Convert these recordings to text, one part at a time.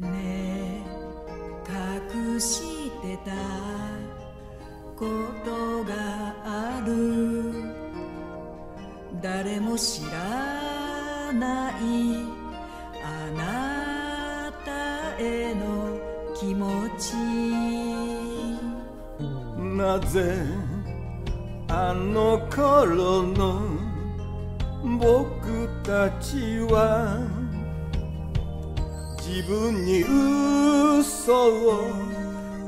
ねえ隠してたことがある。誰も知らないあなたへの気持ち。なぜあの頃の僕たちは自分に嘘を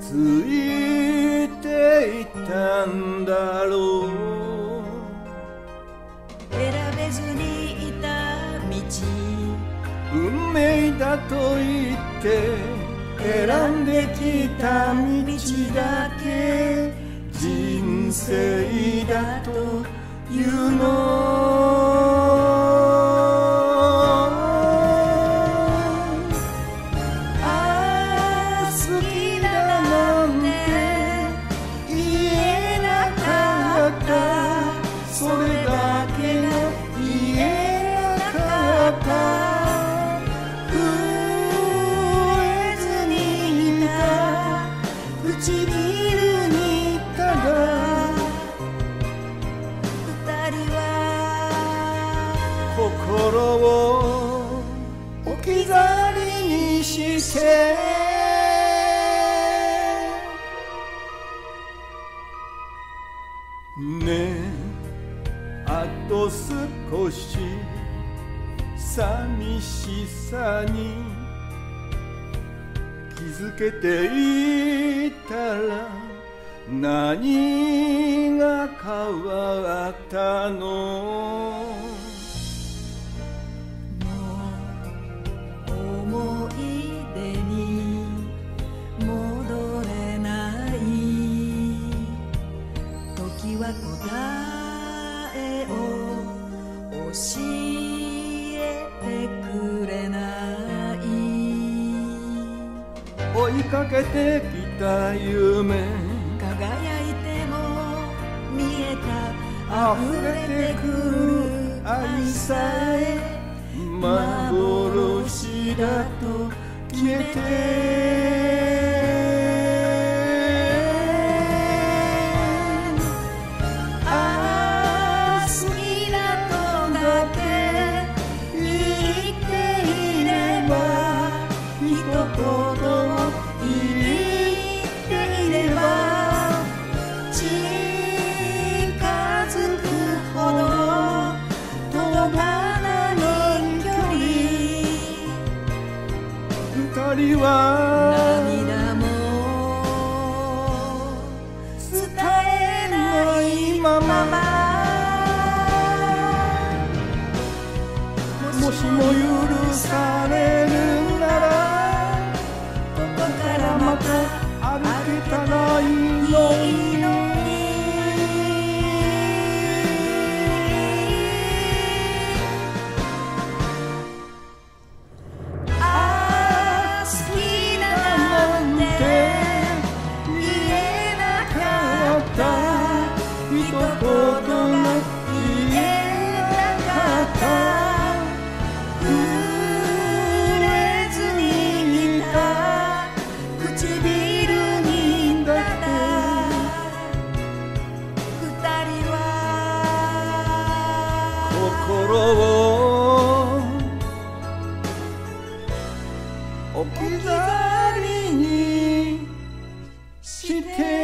ついていたんだろう。選べずにいた道。運命だと言って選んできた道だけ。人生だというの。心を置き去りにして。ね。えあと少し。寂しさに。気づけていたら。何が変わったの。かけてきた夢。輝いても見えた溢れてくる愛さえ幻だと消えて。二人は。涙も伝えないまま。もしも許され 어, 기다리니 시태